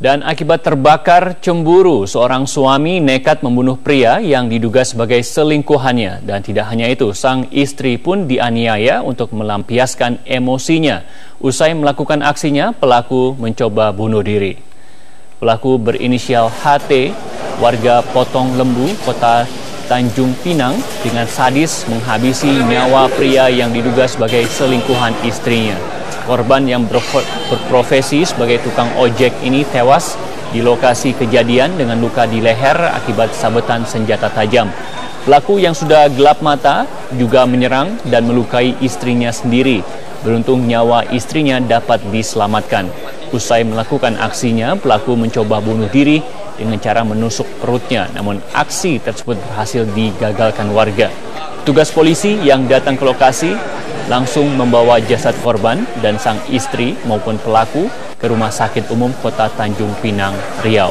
Dan akibat terbakar cemburu, seorang suami nekat membunuh pria yang diduga sebagai selingkuhannya. Dan tidak hanya itu, sang istri pun dianiaya untuk melampiaskan emosinya. Usai melakukan aksinya, pelaku mencoba bunuh diri. Pelaku berinisial HT, warga Potong Lembu, kota Tanjung Pinang, dengan sadis menghabisi nyawa pria yang diduga sebagai selingkuhan istrinya. Korban yang berprofesi sebagai tukang ojek ini tewas di lokasi kejadian dengan luka di leher akibat sabetan senjata tajam. Pelaku yang sudah gelap mata juga menyerang dan melukai istrinya sendiri. Beruntung nyawa istrinya dapat diselamatkan. Usai melakukan aksinya, pelaku mencoba bunuh diri dengan cara menusuk perutnya. Namun aksi tersebut berhasil digagalkan warga. Tugas polisi yang datang ke lokasi langsung membawa jasad korban dan sang istri maupun pelaku ke Rumah Sakit Umum Kota Tanjung Pinang, Riau.